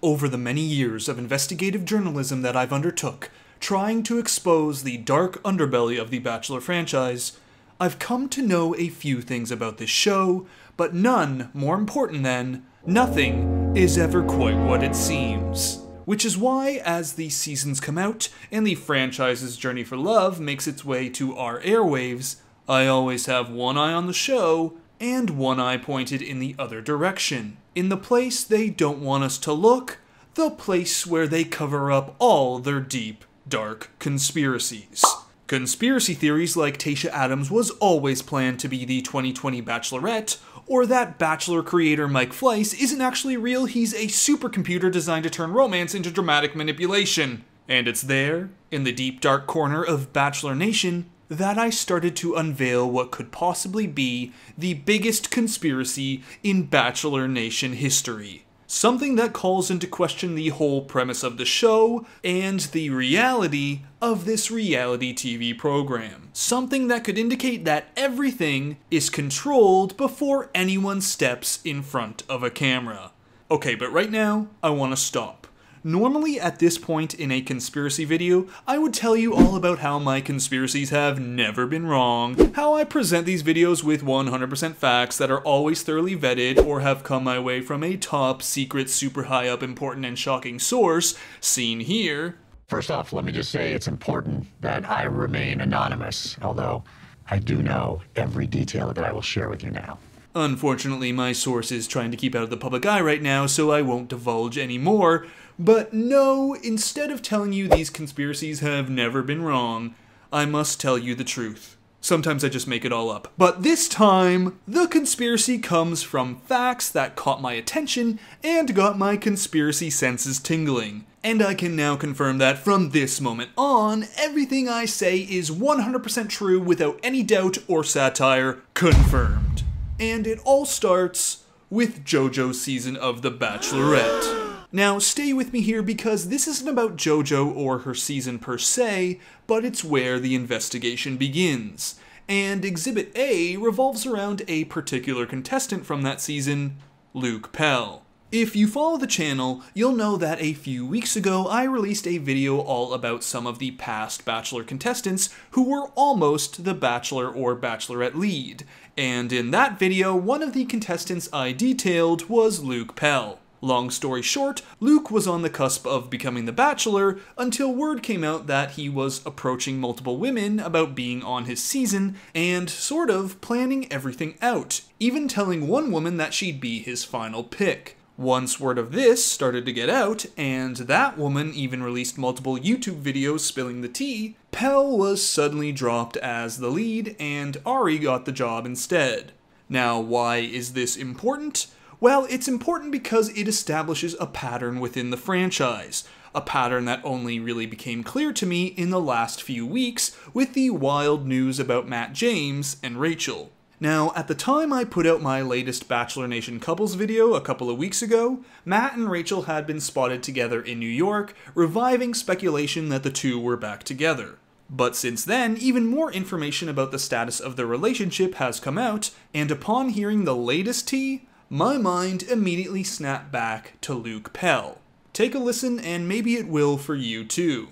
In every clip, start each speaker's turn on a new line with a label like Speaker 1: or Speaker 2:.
Speaker 1: Over the many years of investigative journalism that I've undertook, trying to expose the dark underbelly of the Bachelor franchise, I've come to know a few things about this show, but none more important than nothing is ever quite what it seems. Which is why, as the seasons come out and the franchise's journey for love makes its way to our airwaves, I always have one eye on the show and one eye pointed in the other direction, in the place they don't want us to look, the place where they cover up all their deep, dark conspiracies. Conspiracy theories like Tayshia Adams was always planned to be the 2020 Bachelorette, or that Bachelor creator Mike Fleiss isn't actually real, he's a supercomputer designed to turn romance into dramatic manipulation. And it's there, in the deep dark corner of Bachelor Nation, that I started to unveil what could possibly be the biggest conspiracy in Bachelor Nation history. Something that calls into question the whole premise of the show and the reality of this reality TV program. Something that could indicate that everything is controlled before anyone steps in front of a camera. Okay, but right now, I want to stop. Normally, at this point in a conspiracy video, I would tell you all about how my conspiracies have never been wrong, how I present these videos with 100% facts that are always thoroughly vetted or have come my way from a top secret, super high up, important, and shocking source, seen here.
Speaker 2: First off, let me just say it's important that I remain anonymous, although I do know every detail that I will share with you now.
Speaker 1: Unfortunately, my source is trying to keep out of the public eye right now, so I won't divulge any more. But no, instead of telling you these conspiracies have never been wrong, I must tell you the truth. Sometimes I just make it all up. But this time, the conspiracy comes from facts that caught my attention and got my conspiracy senses tingling. And I can now confirm that from this moment on, everything I say is 100% true without any doubt or satire. Confirmed. And it all starts with JoJo's season of The Bachelorette. Now, stay with me here because this isn't about JoJo or her season per se, but it's where the investigation begins. And Exhibit A revolves around a particular contestant from that season, Luke Pell. If you follow the channel, you'll know that a few weeks ago I released a video all about some of the past Bachelor contestants who were almost the Bachelor or Bachelorette lead, and in that video, one of the contestants I detailed was Luke Pell. Long story short, Luke was on the cusp of becoming the Bachelor until word came out that he was approaching multiple women about being on his season and sort of planning everything out, even telling one woman that she'd be his final pick. Once word of this started to get out, and that woman even released multiple YouTube videos spilling the tea, Pell was suddenly dropped as the lead, and Ari got the job instead. Now, why is this important? Well, it's important because it establishes a pattern within the franchise, a pattern that only really became clear to me in the last few weeks with the wild news about Matt James and Rachael. Now, at the time I put out my latest Bachelor Nation couples video a couple of weeks ago, Matt and Rachael had been spotted together in New York, reviving speculation that the two were back together. But since then, even more information about the status of their relationship has come out, and upon hearing the latest tea, my mind immediately snapped back to Luke Pell. Take a listen, and maybe it will for you too.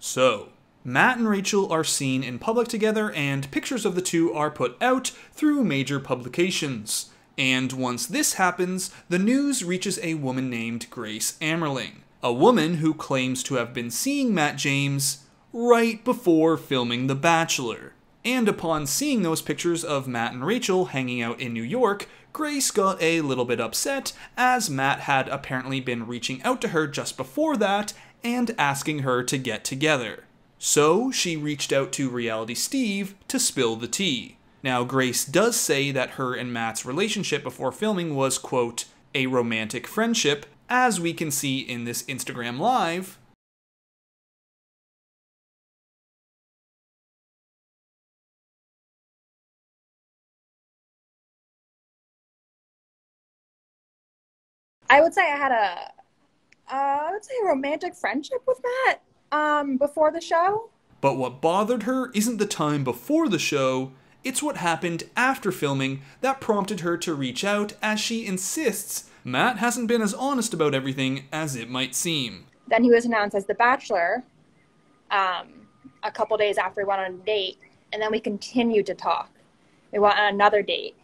Speaker 1: So, Matt and Rachael are seen in public together, and pictures of the two are put out through major publications. And once this happens, the news reaches a woman named Grace Amerling, a woman who claims to have been seeing Matt James right before filming The Bachelor. And upon seeing those pictures of Matt and Rachael hanging out in New York, Grace got a little bit upset, as Matt had apparently been reaching out to her just before that and asking her to get together. So she reached out to Reality Steve to spill the tea. Now, Grace does say that her and Matt's relationship before filming was, quote, a romantic friendship, as we can see in this Instagram Live,
Speaker 3: I would say I had a, uh, I would say a romantic friendship with Matt um, before the show.
Speaker 1: But what bothered her isn't the time before the show, it's what happened after filming that prompted her to reach out as she insists Matt hasn't been as honest about everything as it might seem.
Speaker 3: Then he was announced as the Bachelor um, a couple days after we went on a date, and then we continued to talk. We went on another date,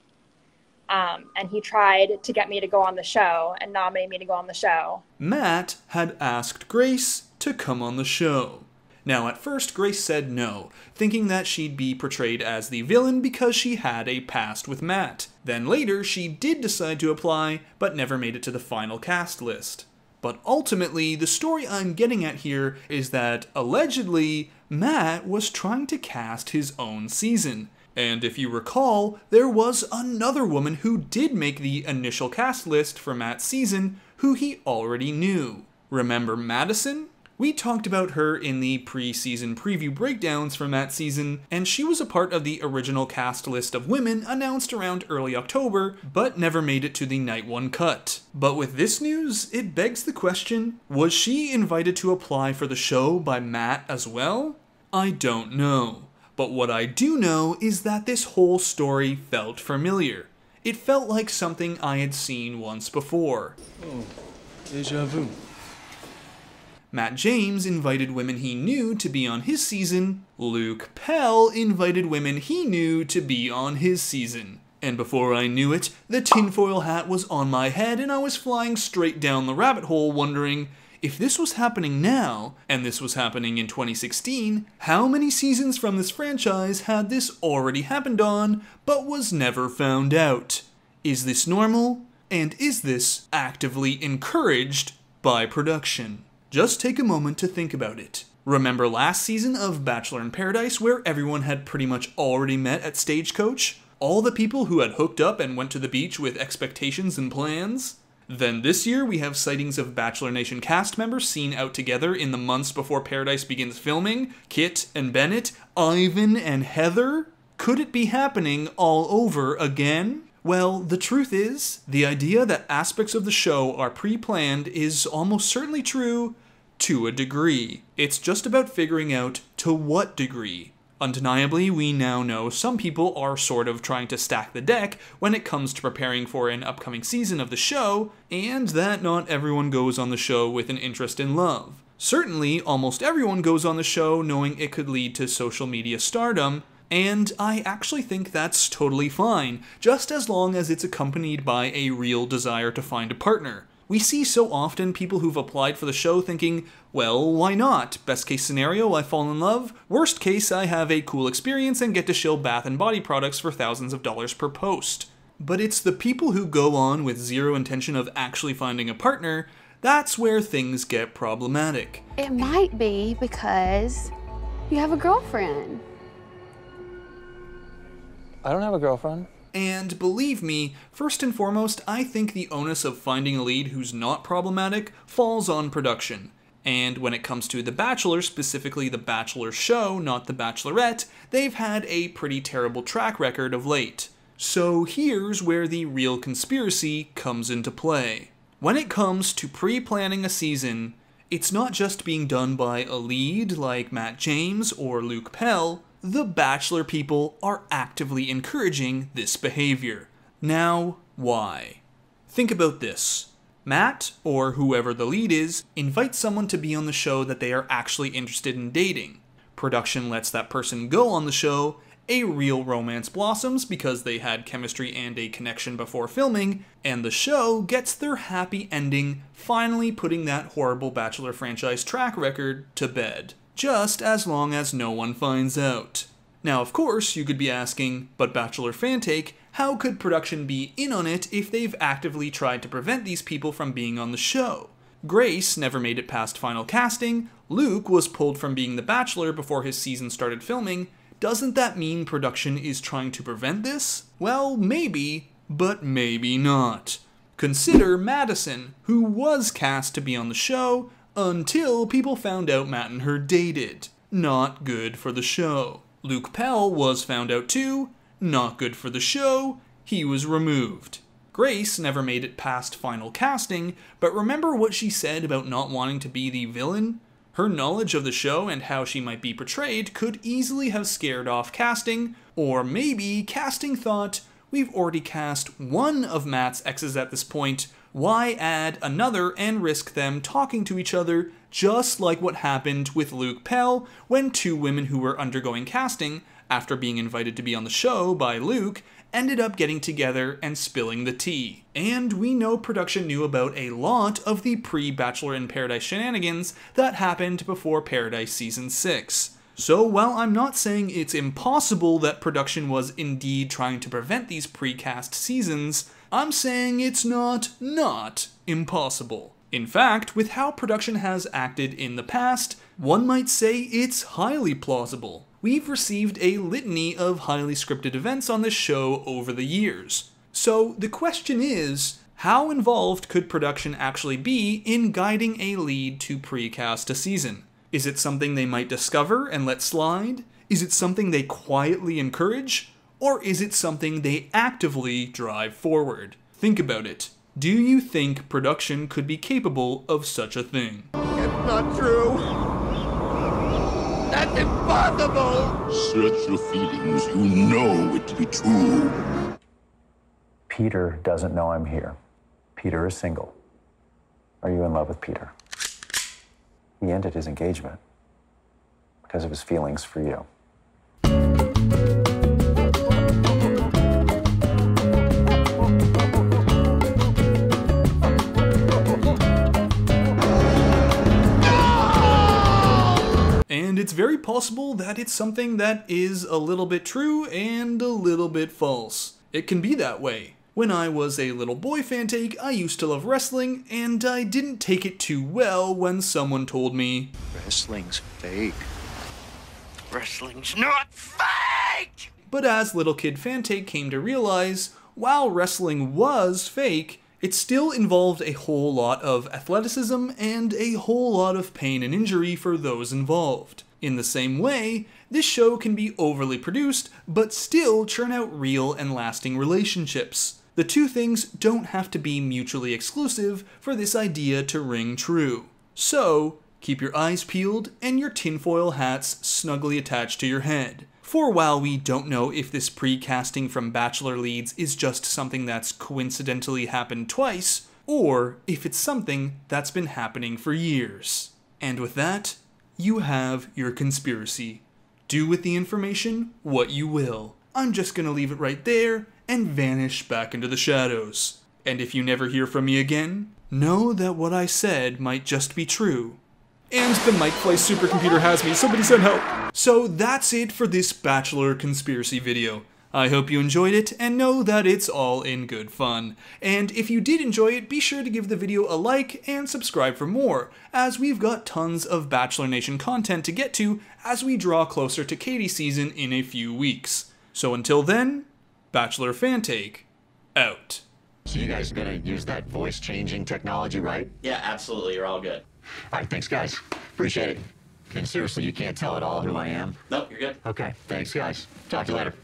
Speaker 3: um, and he tried to get me to go on the show and nominate me to go on the show.
Speaker 1: Matt had asked Grace to come on the show. Now, at first, Grace said no, thinking that she'd be portrayed as the villain because she had a past with Matt. Then later, she did decide to apply, but never made it to the final cast list. But ultimately, the story I'm getting at here is that allegedly, Matt was trying to cast his own season. And if you recall, there was another woman who did make the initial cast list for Matt's season who he already knew. Remember Madison? We talked about her in the pre-season preview breakdowns from that season, and she was a part of the original cast list of women announced around early October, but never made it to the night one cut. But with this news, it begs the question, was she invited to apply for the show by Matt as well? I don't know. But what I do know is that this whole story felt familiar. It felt like something I had seen once before.
Speaker 4: Oh, deja vu.
Speaker 1: Matt James invited women he knew to be on his season. Luke Pell invited women he knew to be on his season. And before I knew it, the tinfoil hat was on my head and I was flying straight down the rabbit hole wondering if this was happening now, and this was happening in 2016, how many seasons from this franchise had this already happened on, but was never found out? Is this normal? And is this actively encouraged by production? Just take a moment to think about it. Remember last season of Bachelor in Paradise where everyone had pretty much already met at Stagecoach? All the people who had hooked up and went to the beach with expectations and plans? Then this year we have sightings of Bachelor Nation cast members seen out together in the months before Paradise begins filming Kit and Bennett, Ivan and Heather? Could it be happening all over again? Well, the truth is, the idea that aspects of the show are pre planned is almost certainly true to a degree. It's just about figuring out to what degree. Undeniably, we now know some people are sort of trying to stack the deck when it comes to preparing for an upcoming season of the show, and that not everyone goes on the show with an interest in love. Certainly, almost everyone goes on the show knowing it could lead to social media stardom, and I actually think that's totally fine, just as long as it's accompanied by a real desire to find a partner. We see so often people who've applied for the show thinking, well, why not? Best case scenario, I fall in love. Worst case, I have a cool experience and get to shill bath and body products for thousands of dollars per post. But it's the people who go on with zero intention of actually finding a partner that's where things get problematic.
Speaker 5: It might be because you have a girlfriend.
Speaker 4: I don't have a girlfriend.
Speaker 1: And believe me, first and foremost, I think the onus of finding a lead who's not problematic falls on production. And when it comes to The Bachelor, specifically The Bachelor show, not The Bachelorette, they've had a pretty terrible track record of late. So here's where the real conspiracy comes into play. When it comes to pre planning a season, it's not just being done by a lead like Matt James or Luke Pell, the Bachelor people are actively encouraging this behavior. Now, why? Think about this. Matt, or whoever the lead is, invites someone to be on the show that they are actually interested in dating. Production lets that person go on the show, a real romance blossoms because they had chemistry and a connection before filming, and the show gets their happy ending, finally putting that horrible Bachelor franchise track record to bed just as long as no one finds out. Now, of course, you could be asking, but Bachelor Fantake, how could production be in on it if they've actively tried to prevent these people from being on the show? Grace never made it past final casting, Luke was pulled from being the Bachelor before his season started filming. Doesn't that mean production is trying to prevent this? Well, maybe, but maybe not. Consider Madison, who was cast to be on the show, until people found out Matt and her dated. Not good for the show. Luke Pell was found out too. Not good for the show. He was removed. Grace never made it past final casting, but remember what she said about not wanting to be the villain? Her knowledge of the show and how she might be portrayed could easily have scared off casting, or maybe casting thought, we've already cast one of Matt's exes at this point, Why add another and risk them talking to each other, just like what happened with Luke Pell when two women who were undergoing casting, after being invited to be on the show by Luke, ended up getting together and spilling the tea. And we know production knew about a lot of the pre Bachelor in Paradise shenanigans that happened before Paradise Season 6. So while I'm not saying it's impossible that production was indeed trying to prevent these precast seasons, I'm saying it's not not impossible. In fact, with how production has acted in the past, one might say it's highly plausible. We've received a litany of highly scripted events on this show over the years. So the question is, how involved could production actually be in guiding a lead to precast a season? Is it something they might discover and let slide? Is it something they quietly encourage? Or is it something they actively drive forward? Think about it. Do you think production could be capable of such a thing?
Speaker 6: It's not true. That's impossible.
Speaker 7: Search your feelings. You know it to be true.
Speaker 8: Peter doesn't know I'm here. Peter is single. Are you in love with Peter? He ended his engagement because of his feelings for you.
Speaker 1: It's very possible that it's something that is a little bit true and a little bit false. It can be that way. When I was a little boy fantake, I used to love wrestling, and I didn't take it too well when someone told me,
Speaker 6: Wrestling's fake. Wrestling's not fake!
Speaker 1: But as Little Kid Fantake came to realize, while wrestling was fake, it still involved a whole lot of athleticism and a whole lot of pain and injury for those involved. In the same way, this show can be overly produced, but still churn out real and lasting relationships. The two things don't have to be mutually exclusive for this idea to ring true. So, keep your eyes peeled and your tinfoil hats snugly attached to your head. For while we don't know if this pre-casting from Bachelor leads is just something that's coincidentally happened twice, or if it's something that's been happening for years. And with that, you have your conspiracy. Do with the information what you will. I'm just gonna leave it right there and vanish back into the shadows. And if you never hear from me again, know that what I said might just be true. And the Mike Fleiss supercomputer has me, somebody send help! So that's it for this Bachelor conspiracy video. I hope you enjoyed it and know that it's all in good fun. And if you did enjoy it, be sure to give the video a like and subscribe for more, as we've got tons of Bachelor Nation content to get to as we draw closer to Katie season in a few weeks. So until then, Bachelor Fantake, out.
Speaker 2: So you guys gonna use that voice changing technology, right?
Speaker 9: Yeah, absolutely. You're all good.
Speaker 2: All right, thanks, guys. Appreciate it. And seriously, you can't tell at all who I am.
Speaker 9: Nope, you're good.
Speaker 2: Okay, thanks, guys. Talk to you later.